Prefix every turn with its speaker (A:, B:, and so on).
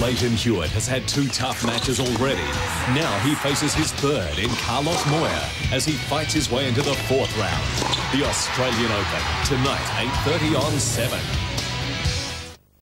A: Lleyton Hewitt has had two tough matches already. Now he faces his third in Carlos Moya as he fights his way into the fourth round. The Australian Open, tonight, 8.30 on 7.